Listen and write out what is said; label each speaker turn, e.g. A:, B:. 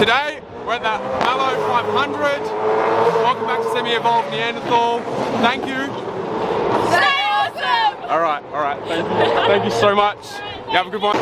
A: Today, we're at the Valo 500. Welcome back to Semi-Evolved Neanderthal. Thank you.
B: Stay awesome!
A: All right, all right. Thank. Thank you so much. You have a good one.